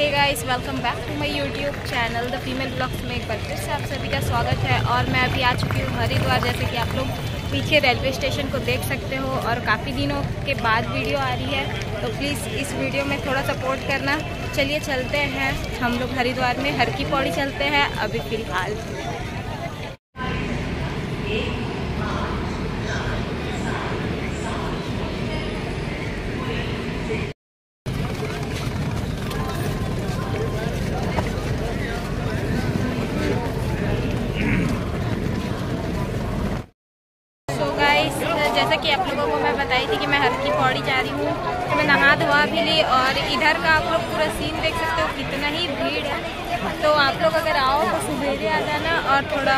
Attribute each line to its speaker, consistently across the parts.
Speaker 1: Hey guys welcome back to my YouTube channel the female blogs में एक बार फिर से आप सभी का स्वागत है। और मैं अभी आ चुकी हूँ हरिद्वार, जैसे कि आप लोग पीछे रेलवे स्टेशन को देख सकते हो और काफ़ी दिनों के बाद वीडियो आ रही है। तो प्लीज़ इस वीडियो में थोड़ा सपोर्ट करना। चलिए चलते हैं। हम लोग हरिद्वार में हर की पौड़ी चलते हैं। अभी फ़िलहाल जैसा कि आप लोगों को मैं बताई थी कि मैं हल्की पौड़ी जा रही हूँ तो मैं नहा धोआ भी ली और इधर का आप लोग पूरा सीन देख सकते हो, कितना ही भीड़ है। तो आप लोग अगर आओ तो सवेरे आ जाना और थोड़ा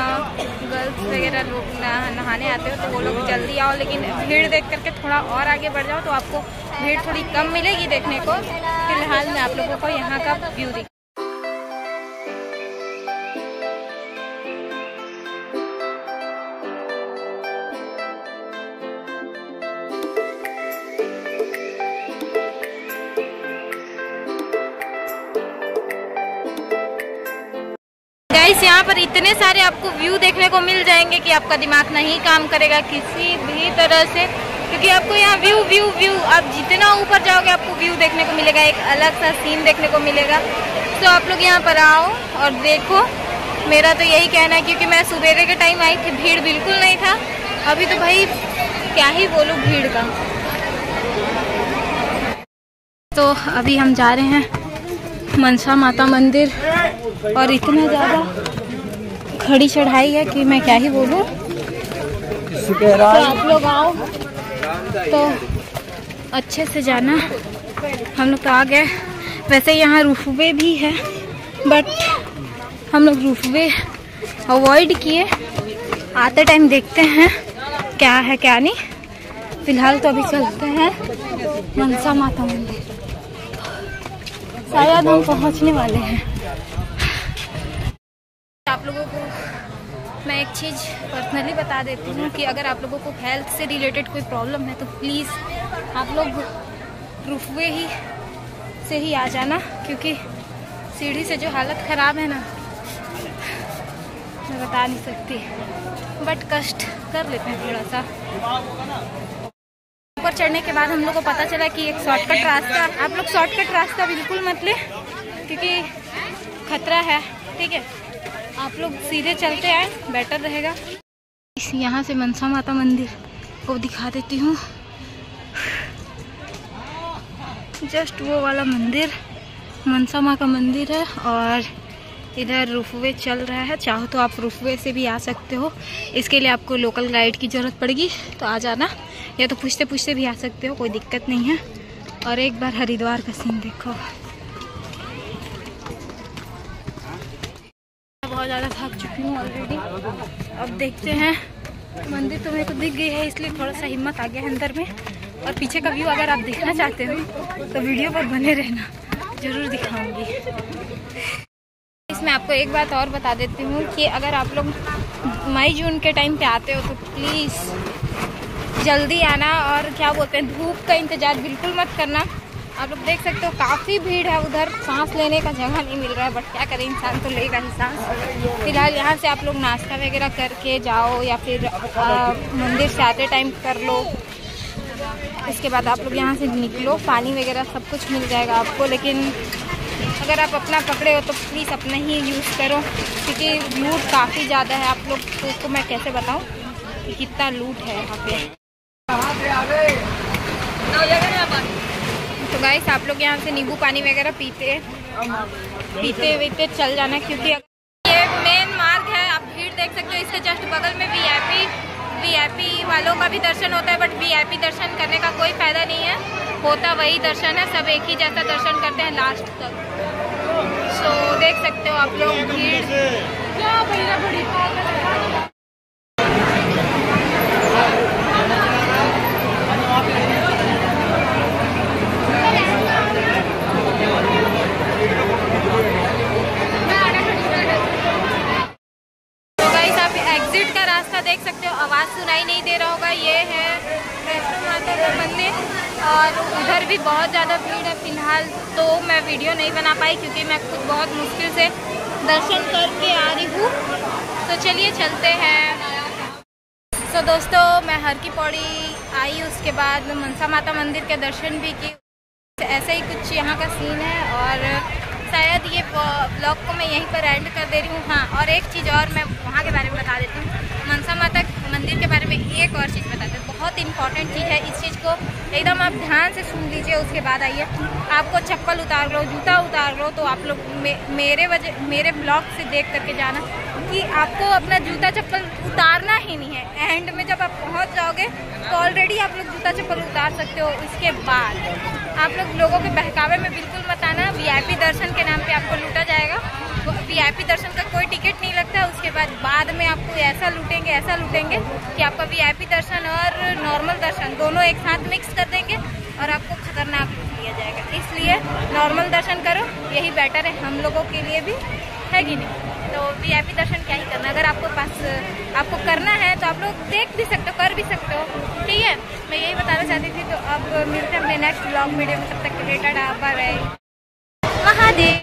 Speaker 1: गर्ल्स वगैरह लोग नहाने आते हो तो वो लोग जल्दी आओ, लेकिन भीड़ देख करके थोड़ा और आगे बढ़ जाओ तो आपको भीड़ थोड़ी कम मिलेगी देखने को। फ़िलहाल मैं आप लोगों को यहाँ का व्यू दिख गाइस यहाँ पर इतने सारे आपको व्यू देखने को मिल जाएँगे कि आपका दिमाग नहीं काम करेगा किसी भी तरह से। क्योंकि आपको यहाँ व्यू व्यू व्यू आप जितना ऊपर जाओगे, आपको व्यू देखने को मिलेगा, एक अलग सा सीन देखने को मिलेगा। तो आप लोग यहाँ पर आओ और देखो। मेरा तो यही कहना है, क्योंकि मैं सबेरे के टाइम आई थी, भीड़ बिल्कुल नहीं था। अभी तो भाई, क्या ही बोलूँ भीड़ का। तो अभी हम जा रहे हैं। मनसा माता मंदिर। और इतना ज़्यादा खड़ी चढ़ाई है कि मैं क्या ही बोलूँ। तो आप लोग आओ। तो अच्छे से जाना। हम लोग तो आ गए। वैसे यहाँ रूफवे भी है बट हम लोग रूफवे अवॉइड किए। आते टाइम देखते हैं क्या है, क्या नहीं। फ़िलहाल तो अभी चलते हैं मनसा माता मंदिर। शायद हम पहुँचने वाले हैं। आप लोगों को मैं एक चीज़ पर्सनली बता देती हूँ कि अगर आप लोगों को हेल्थ से रिलेटेड कोई प्रॉब्लम है तो प्लीज़ आप लोग रूफवे ही से ही आ जाना, क्योंकि सीढ़ी से जो हालत ख़राब है ना, मैं बता नहीं सकती। बट कष्ट कर लेते हैं थोड़ा सा। ऊपर चढ़ने के बाद हम लोग को पता चला कि एक शॉर्टकट रास्ता, आप लोग शॉर्टकट रास्ता बिल्कुल मत ले, क्योंकि खतरा है, ठीक है? आप लोग सीधे चलते आए बेटर रहेगा। इस यहाँ से मनसा माता मंदिर को दिखा देती हूँ। जस्ट वो वाला मंदिर, मनसा माँ का मंदिर है और इधर रूफवे चल रहा है। चाहो तो आप रूफवे से भी आ सकते हो। इसके लिए आपको लोकल गाइड की ज़रूरत पड़ेगी। तो आ जाना। या तो पूछते पूछते भी आ सकते हो, कोई दिक्कत नहीं है। और एक बार हरिद्वार का सीन देखो। बहुत ज़्यादा थक चुकी हूँ ऑलरेडी अब देखते हैं। मंदिर तो मेरे को दिख गई है, इसलिए थोड़ा सा हिम्मत आ गया है अंदर में। और पीछे का व्यू अगर आप देखना चाहते हो तो वीडियो पर बने रहना। ज़रूर दिखाऊँगी। मैं आपको एक बात और बता देती हूँ कि अगर आप लोग मई जून के टाइम पे आते हो तो प्लीज़ जल्दी आना और क्या बोलते हैं, धूप का इंतज़ार बिल्कुल मत करना। आप लोग देख सकते हो काफ़ी भीड़ है उधर, सांस लेने का जगह नहीं मिल रहा है बट क्या करें, इंसान तो लेगा ही सांस। फ़िलहाल यहाँ से आप लोग नाश्ता वगैरह करके जाओ या फिर मंदिर से आते टाइम कर लो। इसके बाद आप लोग यहाँ से निकलो, पानी वगैरह सब कुछ मिल जाएगा आपको, लेकिन अगर आप अपना पकड़े हो तो प्लीज़ अपना ही यूज़ करो, क्योंकि लूट काफ़ी ज़्यादा है। आप लोग तो उसको मैं कैसे बताऊँ? कि कितना लूट है यहाँ पे। तो गाइस आप लोग यहाँ से नींबू पानी वगैरह पीते पीते वीते चल जाना, क्योंकि ये मेन मार्ग है, आप भीड़ देख सकते हो, इसके जस्ट बगल में वीआईपी वीआईपी वालों का भी दर्शन होता है बट वीआईपी दर्शन करने का कोई फ़ायदा नहीं है। होता वही दर्शन है, सब एक ही जैसा दर्शन करते हैं लास्ट तक। सो देख सकते हो आप लोग। क्या भैया बड़ी रास्ता देख सकते हो, आवाज़ सुनाई नहीं दे रहा होगा, ये है। वैष्णो माता का मंदिर, और उधर भी बहुत ज़्यादा भीड़ है। फ़िलहाल तो मैं वीडियो नहीं बना पाई, क्योंकि मैं खुद बहुत मुश्किल से दर्शन करके आ रही हूँ। तो चलिए चलते हैं। तो दोस्तों, मैं हर की पौड़ी आई, उसके बाद मनसा माता मंदिर के दर्शन भी की ऐसे ही कुछ यहाँ का सीन है, और शायद ये ब्लॉग को मैं यहीं पर एंड कर दे रही हूँ। हाँ और एक चीज़ और मैं वहाँ के बारे में बता देती हूँ। मनसा माता मंदिर के बारे में एक और चीज़ बताते हैं। बहुत इंपॉर्टेंट चीज़ है इस चीज़ को। एकदम आप ध्यान से सुन लीजिए उसके बाद आइए। आपको चप्पल उतार लो जूता उतार लो तो आप लोग मे, मेरे वजह मेरे ब्लॉग से देख करके जाना कि आपको अपना जूता चप्पल उतारना ही नहीं है। एंड में जब आप पहुँच जाओगे तो ऑलरेडी आप लोग जूता चप्पल उतार सकते हो। इसके बाद आप लोग लोगों के बहकावे में बिल्कुल मत आना। वीआईपी दर्शन के नाम पे आपको लूटा जाएगा। वीआईपी दर्शन का कोई टिकट नहीं लगता। उसके बाद बाद में आपको ऐसा लूटेंगे ऐसा लूटेंगे कि आपका वीआईपी दर्शन और नॉर्मल दर्शन दोनों एक साथ मिक्स कर देंगे और आपको खतरनाक लूट लिया जाएगा। इसलिए नॉर्मल दर्शन करो, यही बेटर है। हम लोगों के लिए भी है कि नहीं? तो वीआईपी दर्शन क्या ही करना अगर आपको पास, आपको करना है तो आप लोग देख भी सकते हो, कर भी सकते हो। ठीक है? मैं यही बताना चाहती थी तो अब मिलते हैं अपने नेक्स्ट ब्लॉग वीडियो में। तब तक टाटा बाय बाय महादेव।